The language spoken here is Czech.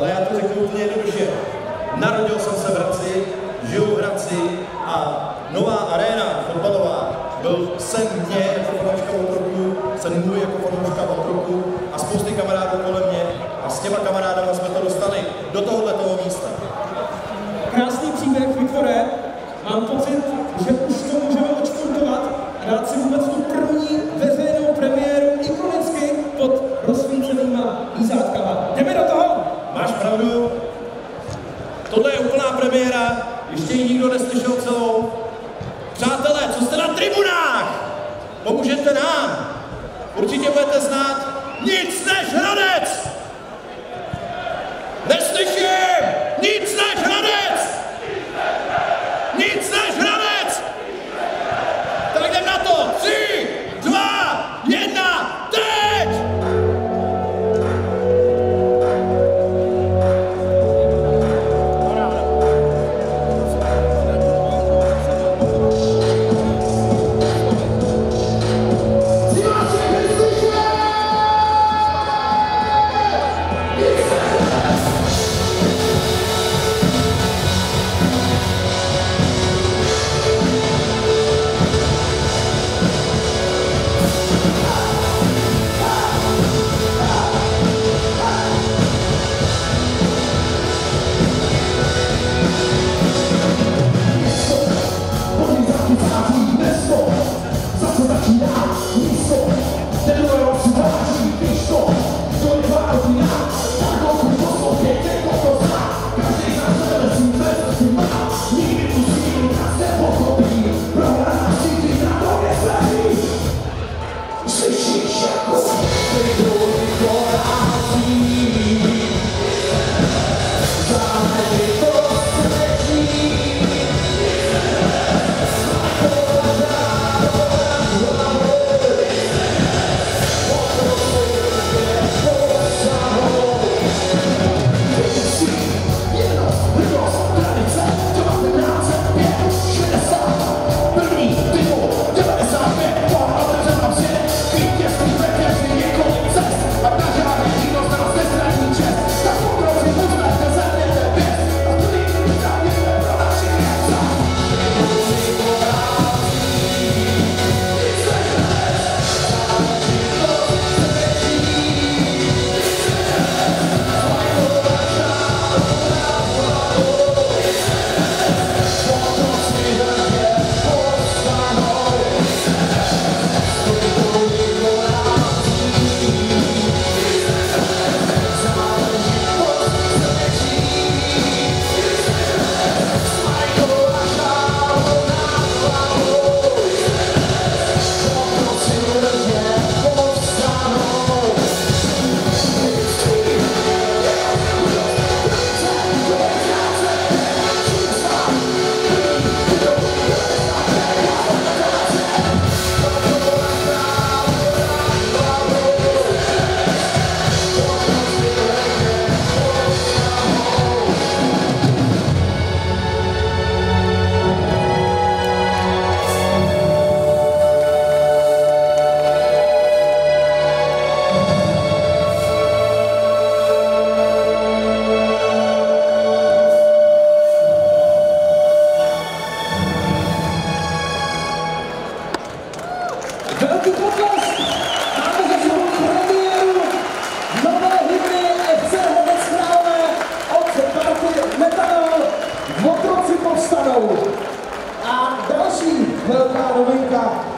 Ale já to řeknu úplně jednoduše. Narodil jsem se v Hradci, žiju v Hradci a nová aréna fotbalová byl sen mě jako fanouška otroku, sen můj jako fanouška otroku a spousty kamarádů kolem mě a s těma kamarádama jsme to dostali do tohohle toho místa. Krásný příběh, Viktore. Mám pocit, pravdu, tohle je úplná premiéra, ještě ji nikdo neslyšel celou. Přátelé, co jste na tribunách? Pomůžete nám. Určitě budete znát nic než Hradec! Neslyším! Nic než Hradec! Nic než Hradec! Velký potlesk! Máme za sebou premiéru nové hymny FC Hradec Králové od party Metanol Otroci povstanou. A další velká novinka.